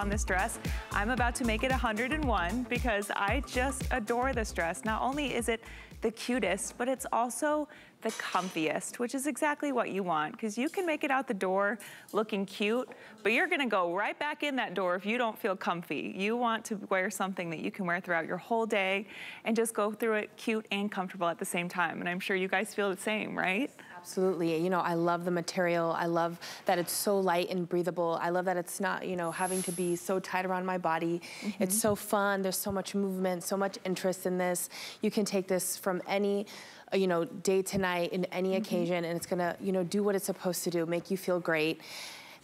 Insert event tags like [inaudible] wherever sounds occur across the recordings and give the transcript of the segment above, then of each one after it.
on this dress. I'm about to make it 101 because I just adore this dress. Not only is it the cutest, but it's also the comfiest, which is exactly what you want because you can make it out the door looking cute, but you're gonna go right back in that door if you don't feel comfy. You want to wear something that you can wear throughout your whole day and just go through it cute and comfortable at the same time. And I'm sure you guys feel the same, right? Absolutely. You know, I love the material. I love that it's so light and breathable. I love that it's not, you know, having to be so tight around my body. Mm -hmm. It's so fun. There's so much movement, so much interest in this. You can take this from any uh, you know, day to night in any mm -hmm. occasion and it's gonna, you know, do what it's supposed to do, make you feel great.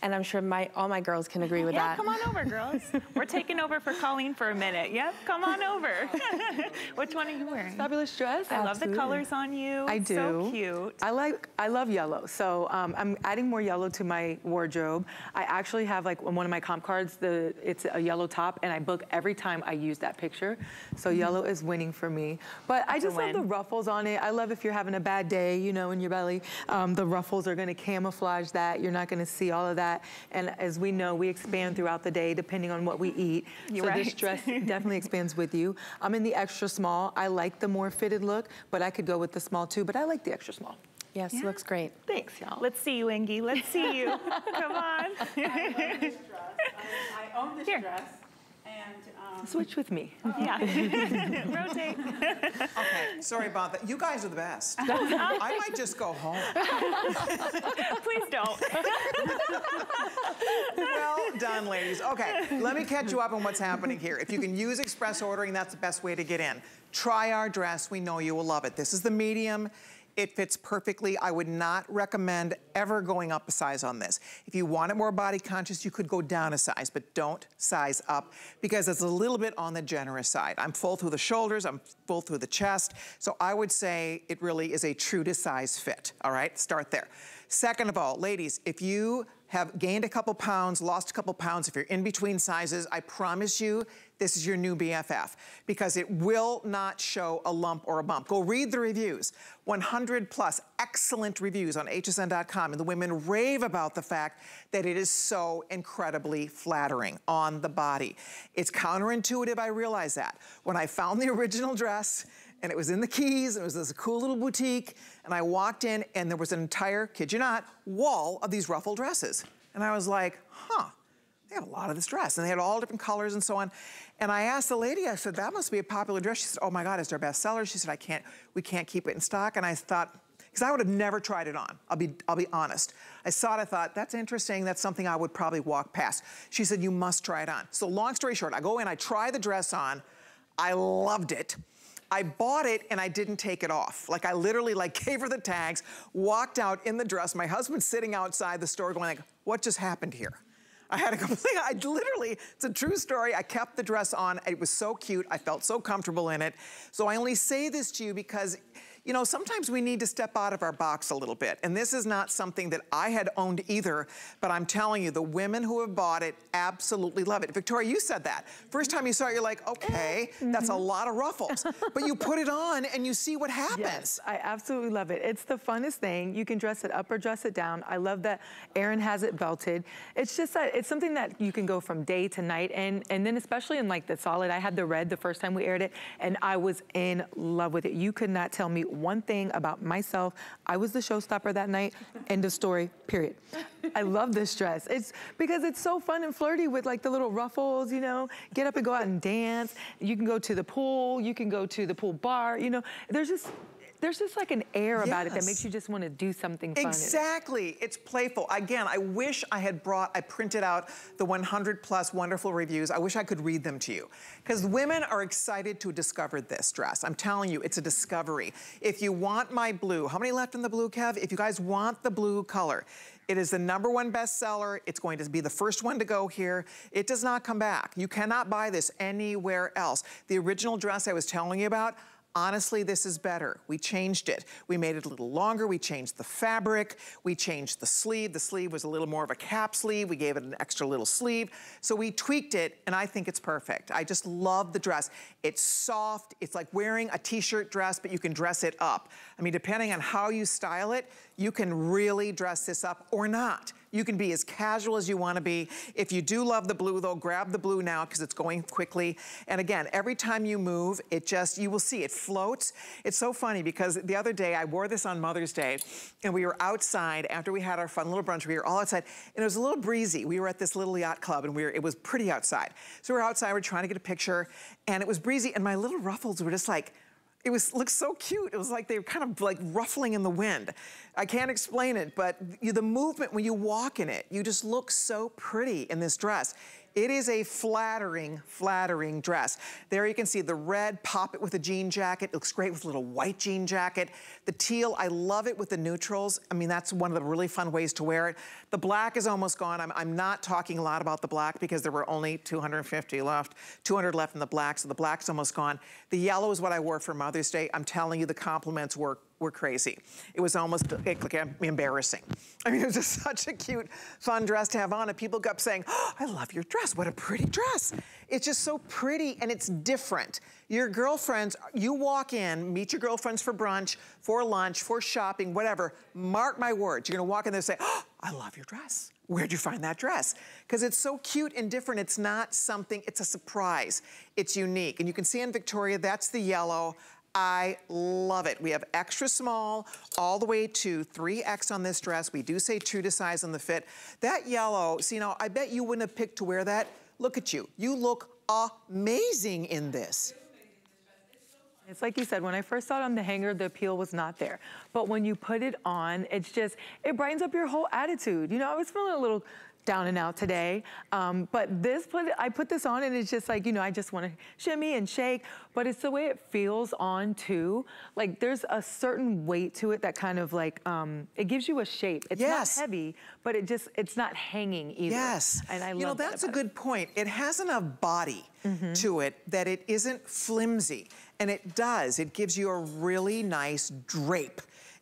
And I'm sure my all my girls can agree with that. yeah, that. come on over, girls. [laughs] We're taking over for Colleen for a minute. Yep, come on over. [laughs] Which one are you wearing? Fabulous dress. I Absolutely. love the colors on you. I do. So cute. I like, I love yellow. So um, I'm adding more yellow to my wardrobe. I actually have like one of my comp cards, the it's a yellow top and I book every time I use that picture. So mm -hmm. yellow is winning for me. But That's I just love the ruffles on it. I love if you're having a bad day, you know, in your belly, um, the ruffles are gonna camouflage that. You're not gonna see all of that that. And as we know, we expand throughout the day depending on what we eat. You're so right. this dress [laughs] definitely expands with you. I'm in the extra small. I like the more fitted look, but I could go with the small too, but I like the extra small. Yes, yeah. looks great. Thanks, y'all. Let's see you, Ingy. Let's see you. [laughs] Come on. I own this dress. I, I own this Here. dress. Um, Switch with me. Yeah. [laughs] [laughs] Rotate. Okay, sorry about that. You guys are the best. [laughs] I might just go home. Please don't. well done, ladies. Okay, let me catch you up on what's happening here. If you can use express ordering, that's the best way to get in. Try our dress. We know you will love it. This is the medium. It fits perfectly. I would not recommend ever going up a size on this. If you want it more body conscious, you could go down a size, but don't size up because it's a little bit on the generous side. I'm full through the shoulders, I'm full through the chest, so I would say it really is a true to size fit, all right? Start there. Second of all, ladies, if you have gained a couple pounds, lost a couple pounds, if you're in between sizes, I promise you, this is your new BFF because it will not show a lump or a bump. Go read the reviews. 100 plus excellent reviews on hsn.com and the women rave about the fact that it is so incredibly flattering on the body. It's counterintuitive, I realize that. When I found the original dress, and it was in the Keys, and it was this cool little boutique, and I walked in, and there was an entire, kid you not, wall of these ruffle dresses. And I was like, huh, they have a lot of this dress. And they had all different colors and so on. And I asked the lady, I said, that must be a popular dress. She said, oh my God, it's our best seller. She said, I can't, we can't keep it in stock. And I thought, because I would have never tried it on. I'll be, I'll be honest. I saw it, I thought, that's interesting. That's something I would probably walk past. She said, you must try it on. So long story short, I go in, I try the dress on. I loved it. I bought it and I didn't take it off. Like I literally like [laughs] gave her the tags, walked out in the dress. My husband's sitting outside the store going like, what just happened here? I had a [laughs] complete, I literally, it's a true story. I kept the dress on. It was so cute. I felt so comfortable in it. So I only say this to you because you know, sometimes we need to step out of our box a little bit. And this is not something that I had owned either, but I'm telling you, the women who have bought it absolutely love it. Victoria, you said that. First time you saw it, you're like, okay, mm -hmm. that's a lot of ruffles. but you put it on and you see what [laughs] happens. Yes, I absolutely love it. It's the funnest thing. You can dress it up or dress it down. I love that Erin has it belted. It's just that it's something that you can go from day to night. And, and then especially in like the solid, I had the red the first time we aired it and I was in love with it. You could not tell me one thing about myself. I was the showstopper that night. End of story, period. I love this dress. It's because it's so fun and flirty with like the little ruffles, you know, get up and go out and dance. You can go to the pool, you can go to the pool bar, you know, there's just, there's just like an air yes. about it that makes you just want to do something fun. Exactly. It's playful. Again, I wish I had brought, I printed out the 100 plus wonderful reviews. I wish I could read them to you. Because women are excited to discover this dress. I'm telling you, it's a discovery. If you want my blue, how many left in the blue, Kev? If you guys want the blue color, it is the number one bestseller. It's going to be the first one to go here. It does not come back. You cannot buy this anywhere else. The original dress I was telling you about, Honestly, this is better. We changed it. We made it a little longer. We changed the fabric. We changed the sleeve. The sleeve was a little more of a cap sleeve. We gave it an extra little sleeve. So we tweaked it, and I think it's perfect. I just love the dress. It's soft. It's like wearing a t-shirt dress, but you can dress it up. I mean, depending on how you style it, you can really dress this up or not. You can be as casual as you wanna be. If you do love the blue though, grab the blue now because it's going quickly. And again, every time you move, it just, you will see it floats. It's so funny because the other day I wore this on Mother's Day and we were outside after we had our fun little brunch. We were all outside and it was a little breezy. We were at this little yacht club and we were, it was pretty outside. So we we're outside, we we're trying to get a picture and it was breezy and my little ruffles were just like, it was looked so cute. It was like they were kind of like ruffling in the wind. I can't explain it, but the movement when you walk in it, you just look so pretty in this dress. It is a flattering, flattering dress. There you can see the red, pop it with a jean jacket. It looks great with a little white jean jacket. The teal, I love it with the neutrals. I mean, that's one of the really fun ways to wear it. The black is almost gone. I'm, I'm not talking a lot about the black because there were only 250 left, 200 left in the black, so the black's almost gone. The yellow is what I wore for Mother's Day. I'm telling you, the compliments were were crazy. It was almost like embarrassing. I mean, it was just [laughs] such a cute, fun dress to have on, and people kept saying, oh, I love your dress, what a pretty dress. It's just so pretty, and it's different. Your girlfriends, you walk in, meet your girlfriends for brunch, for lunch, for shopping, whatever, mark my words, you're gonna walk in there and say, oh, I love your dress. Where'd you find that dress? Because it's so cute and different. It's not something, it's a surprise. It's unique. And you can see in Victoria, that's the yellow. I love it. We have extra small all the way to 3X on this dress. We do say true to size on the fit. That yellow, see, you know, I bet you wouldn't have picked to wear that. Look at you. You look amazing in this. It's like you said, when I first saw it on the hanger, the appeal was not there. But when you put it on, it's just, it brightens up your whole attitude. You know, I was feeling a little down and out today. Um, but this, put, I put this on and it's just like, you know, I just want to shimmy and shake, but it's the way it feels on too. Like there's a certain weight to it that kind of like, um, it gives you a shape. It's yes. not heavy, but it just, it's not hanging either. Yes. And I love it. you know, that's a good it. point. It has enough body mm -hmm. to it that it isn't flimsy. And it does, it gives you a really nice drape.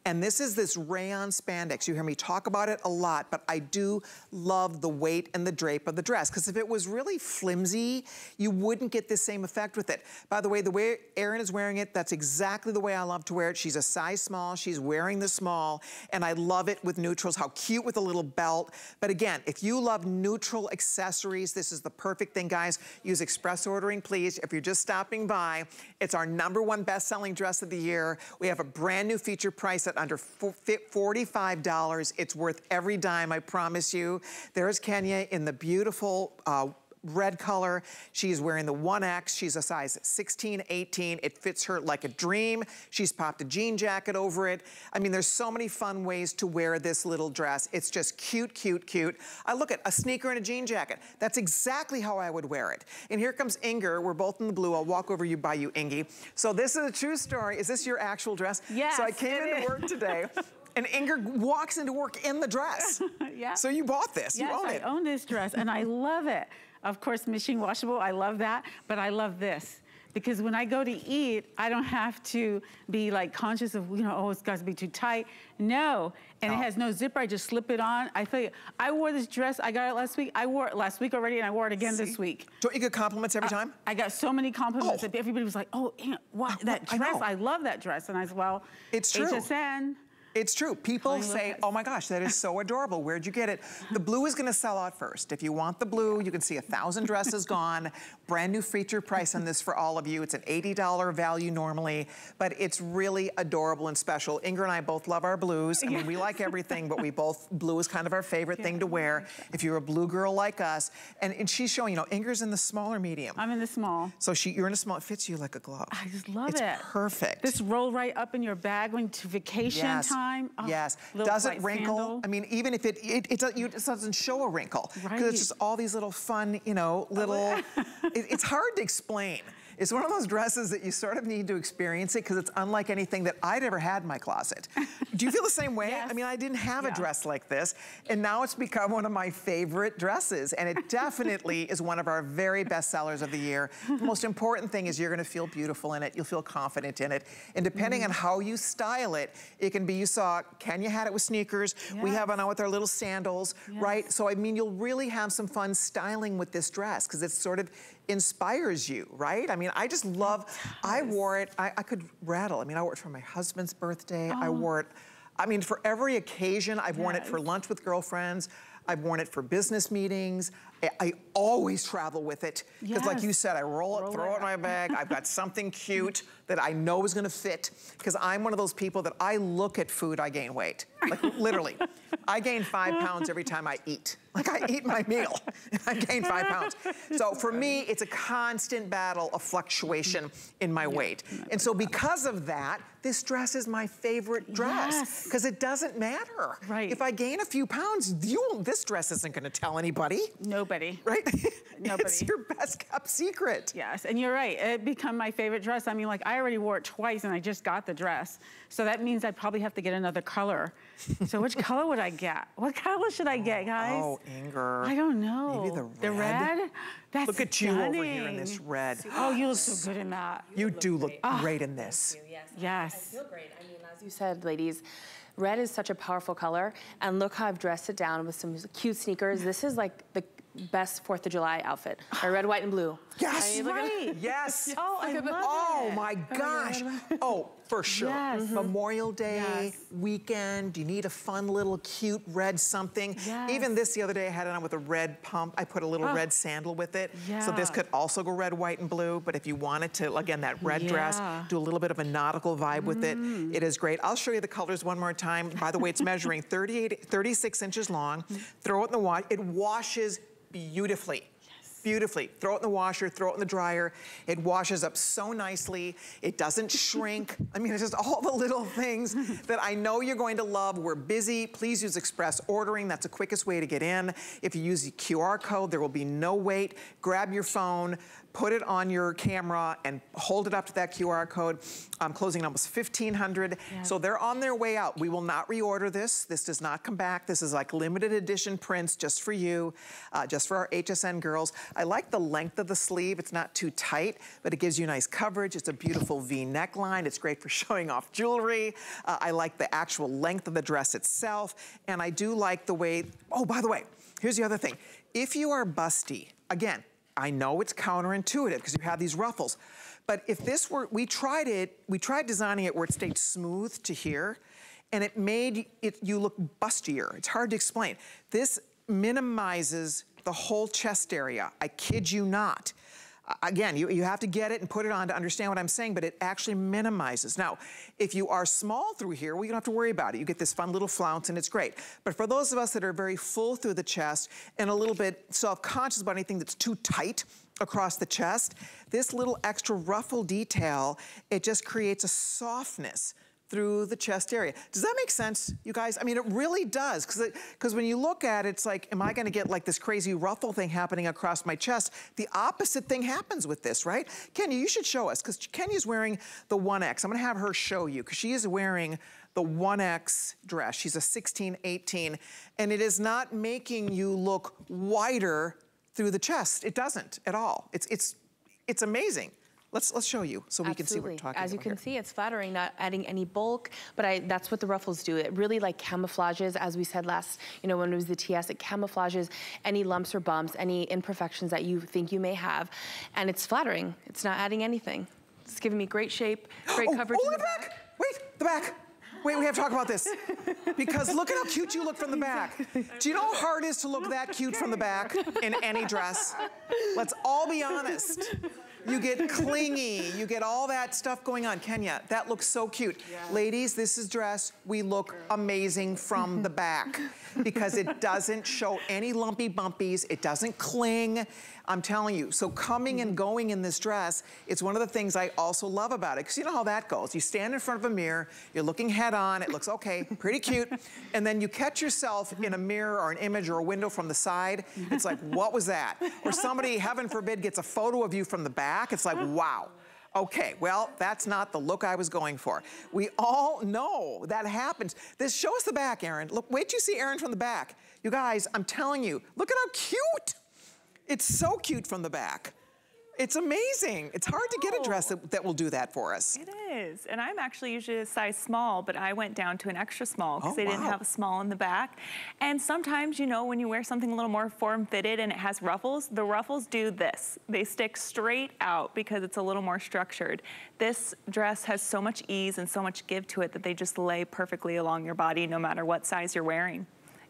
And this is this rayon spandex. You hear me talk about it a lot, but I do love the weight and the drape of the dress. Because if it was really flimsy, you wouldn't get the same effect with it. By the way, the way Erin is wearing it, that's exactly the way I love to wear it. She's a size small, she's wearing the small, and I love it with neutrals, how cute with a little belt. But again, if you love neutral accessories, this is the perfect thing, guys. Use express ordering, please. If you're just stopping by, it's our number one best-selling dress of the year. We have a brand new feature price at under $45. It's worth every dime, I promise you. There's Kenya in the beautiful uh, red color. She's wearing the 1X. She's a size 16, 18. It fits her like a dream. She's popped a jean jacket over it. I mean, there's so many fun ways to wear this little dress. It's just cute, cute, cute. I look at a sneaker and a jean jacket. That's exactly how I would wear it. And here comes Inger. We're both in the blue. I'll walk over you by you, Ingy. So this is a true story. Is this your actual dress? Yes, So I came into work today. [laughs] and Inger walks into work in the dress. [laughs] yeah. So you bought this, yes, you own it. I own this dress and I love it. Of course, machine washable, I love that, but I love this. Because when I go to eat, I don't have to be like conscious of, you know, oh, it's got to be too tight. No, and oh. it has no zipper. I just slip it on. I tell you, I wore this dress. I got it last week. I wore it last week already, and I wore it again See? this week. Don't you get compliments every time? I got so many compliments oh. that everybody was like, oh, Aunt, what, ah, that dress, I, I, love that dress. And I said, well, it's true. HSN. It's true. People say, oh my gosh, that is so [laughs] adorable. Where'd you get it? The blue is gonna sell out first. If you want the blue, you can see a thousand dresses [laughs] gone. Brand new feature price on this for all of you. It's an $80 value normally, but it's really adorable and special. Inger and I both love our blues. I mean, we like everything, but we [laughs] both, blue is kind of our favorite yeah. thing to wear. If you're a blue girl like us, and, and she's showing, you know, Inger's in the smaller medium. I'm in the small. So she, you're in a small, it fits you like a glove. I just love it's it. It's perfect. This roll right up in your bag when to vacation yes. time time. Oh, yes. Does it wrinkle? I mean, even if it, it, it, it doesn't show a wrinkle. Because right. it's just all these little fun, you know, little, [laughs] it, it's hard to explain. It's one of those dresses that you sort of need to experience it because it's unlike anything that I'd ever had in my closet. Do you feel the same way? [laughs] Yes. I mean, I didn't have yeah. a dress like this, and now it's become one of my favorite dresses, and it definitely [laughs] is one of our very best sellers of the year. The most important thing is you're gonna feel beautiful in it, you'll feel confident in it, and depending mm. on how you style it, it can be, you saw, Kenya had it with sneakers, yes. we have it on with our little sandals, yes. right? So, I mean, you'll really have some fun styling with this dress because it sort of inspires you, right? I mean, I just love, I wore it, I, I could rattle. I mean, I wore it for my husband's birthday. Oh. I wore it, I mean, for every occasion, I've yes. worn it for lunch with girlfriends. I've worn it for business meetings. I, always travel with it. Because like you said, I roll it, Roll throw it in my bag. I've got something cute [laughs] that I know is gonna fit. Because I'm one of those people that I look at food, I gain weight. Like literally. I gain five pounds every time I eat. Like I eat my meal, I gain five pounds. So [laughs] for me, it's a constant battle of fluctuation in my weight. And so because of that, this dress is my favorite dress. Yes. Because it doesn't matter. Right. If I gain a few pounds, you this dress isn't gonna tell anybody, Nobody. right? [laughs] Nobody. it's your best kept secret. Yes, and you're right. It become my favorite dress. I mean, like I already wore it twice, and I just got the dress, so that means I probably have to get another color. So which [laughs] color would I get? What color should I oh, get, guys? Oh, Inger. I don't know. Maybe the red? The red? red? That's Look at you over here in this red. Oh, you look so good in that. You do look great ah. in this. Yes. I feel great. I mean, as you said, ladies, red is such a powerful color. And look how I've dressed it down with some cute sneakers. This is like the best Fourth of July outfit. My red, white, and blue. [gasps] Yes. [laughs] [laughs] I mean, look Right. Yes. Oh, I love Oh it. my [laughs] gosh. Oh, for sure. Yes. Memorial Day Yes. weekend. You need a fun little cute red something. Yes. Even this the other day I had it on with a red pump. I put a little Oh. red sandal with it. Yeah. So this could also go red, white, and blue. But if you wanted to, again, that red dress, Yeah. Mm. do a little bit of a nautical vibe with it. It is great. I'll show you the colors one more time. By the way, it's measuring 38, 36 inches long. Mm. Throw it in the wash. It washes beautifully. Beautifully. Throw it in the washer, throw it in the dryer. It washes up so nicely. It doesn't shrink. [laughs] I mean, it's just all the little things that I know you're going to love. We're busy. Please use express ordering. That's the quickest way to get in. If you use the QR code, there will be no wait. Grab your phone, put it on your camera and hold it up to that QR code. I'm closing at almost 1,500. So they're on their way out. We will not reorder this. This does not come back. This is like limited edition prints just for you, uh, just for our HSN girls. I like the length of the sleeve. It's not too tight, but it gives you nice coverage. It's a beautiful V neckline. It's great for [laughs] showing off jewelry. Uh, I like the actual length of the dress itself. And I do like the way, oh, by the way, here's the other thing. If you are busty, again, I know it's counterintuitive because you have these ruffles, but if this were, we tried it, we tried designing it where it stayed smooth to here, and it made it, you look bustier. It's hard to explain. This minimizes the whole chest area. I kid you not. Again, you, you have to get it and put it on to understand what I'm saying, but it actually minimizes. Now, if you are small through here, well, you don't have to worry about it. You get this fun little flounce and it's great. But for those of us that are very full through the chest and a little bit self-conscious about anything that's too tight, across the chest, this little extra ruffle detail, it just creates a softness through the chest area. Does that make sense, you guys? I mean, it really does, because when you look at it, it's like, am I gonna get like this crazy ruffle thing happening across my chest? The opposite thing happens with this, right? Kenya, you should show us, because Kenya's wearing the 1X. I'm gonna have her show you, because she is wearing the 1X dress. She's a 16, 18, and it is not making you look wider through the chest. It doesn't at all. It's, it's, it's amazing. Let's, let's show you so we can see what we're Absolutely. talking As you about can here. see, it's flattering, not adding any bulk, but I, that's what the ruffles do. It really like camouflages, as we said last, you know, when it was the TS, it camouflages any lumps or bumps, any imperfections that you think you may have, and it's flattering. It's not adding anything. It's giving me great shape, [gasps] great oh, coverage oh, in the back. Wait, the back. Wait, we have to talk about this. Because look at how cute you look from the back. Do you know how hard it is to look that cute from the back in any dress? Let's all be honest. You get clingy, you get all that stuff going on. Kenya, that looks so cute. Ladies, this is dress. We look amazing from the back [laughs] because it doesn't show any lumpy bumpies. It doesn't cling. I'm telling you. So coming and mm-hmm. going in this dress, it's one of the things I also love about it. Because you know how that goes. You stand in front of a mirror, you're looking head on, it looks okay, [laughs] pretty cute. And then you catch yourself in a mirror or an image or a window from the side. It's like, [laughs] what was that? Or somebody, heaven forbid, gets a photo of you from the back. It's like, wow. Okay, well, that's not the look I was going for. We all know that happens. This, show us the back, Erin. Look, wait till you see Erin from the back. You guys, I'm telling you, look at how cute. It's so cute from the back. It's amazing. It's hard to get a dress that, that will do that for us. It is. And I'm actually usually a size small, but I went down to an extra small because Oh, they didn't have a small in the back. And sometimes, you know, when you wear something a little more form fitted and it has ruffles, the ruffles do this. They stick straight out because it's a little more structured. This dress has so much ease and so much give to it that they just lay perfectly along your body no matter what size you're wearing.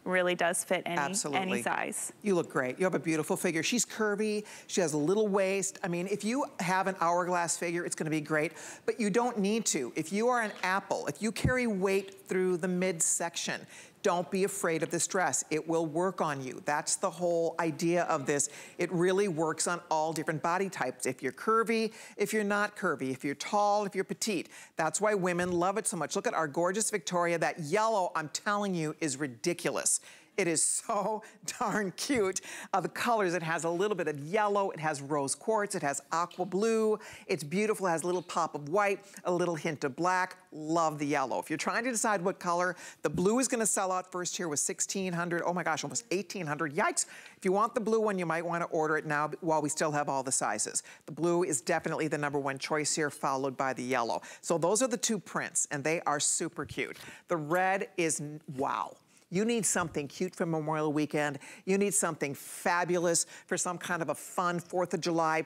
Really does fit any, Absolutely. any size. You look great. You have a beautiful figure. She's curvy. She has a little waist. I mean, if you have an hourglass figure, it's gonna be great, but you don't need to. If you are an apple, if you carry weight through the midsection, don't be afraid of this dress. It will work on you. That's the whole idea of this. It really works on all different body types. If you're curvy, if you're not curvy, if you're tall, if you're petite. That's why women love it so much. Look at our gorgeous Victoria. That yellow, I'm telling you, is ridiculous. It is so [laughs] darn cute. Uh, the colors, it has a little bit of yellow, it has rose quartz, it has aqua blue. It's beautiful, it has a little pop of white, a little hint of black. Love the yellow. If you're trying to decide what color, the blue is gonna sell out first here with 1,600, oh my gosh, almost 1,800, yikes. If you want the blue one, you might wanna order it now while we still have all the sizes. The blue is definitely the number one choice here, followed by the yellow. So those are the two prints, and they are super cute. The red is, wow. You need something cute for Memorial Weekend. You need something fabulous for some kind of a fun 4th of July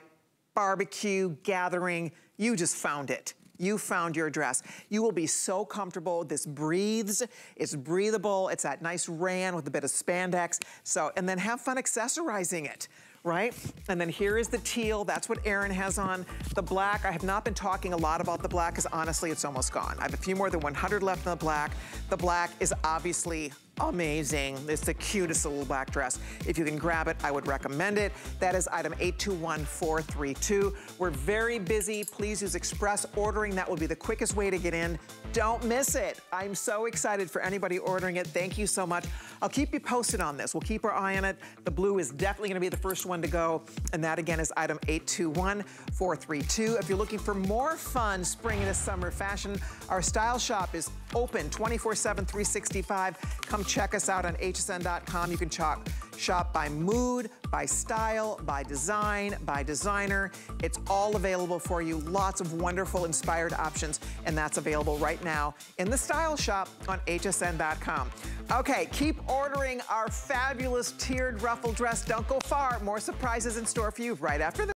barbecue gathering. You just found it. You found your dress. You will be so comfortable. This breathes, it's breathable. It's that nice rayon with a bit of spandex. So, and then have fun accessorizing it right? And then here is the teal. That's what Erin has on. The black, I have not been talking a lot about the black because honestly, it's almost gone. I have a few more than 100 left in the black. The black is obviously amazing. It's the cutest little black dress. If you can grab it, I would recommend it. That is item 821432. We're very busy. Please use express ordering. That will be the quickest way to get in. Don't miss it. I'm so excited for anybody ordering it. Thank you so much. I'll keep you posted on this. We'll keep our eye on it. The blue is definitely gonna be the first one to go. And that again is item 821432. If you're looking for more fun spring and summer fashion, our style shop is open 24-7, 365. Come check us out on hsn.com. You can shop, shop by mood, by style, by design, by designer. It's all available for you. Lots of wonderful inspired options, and that's available right now in the style shop on hsn.com. Okay, keep ordering our fabulous tiered ruffle dress. Don't go far. More surprises in store for you right after this.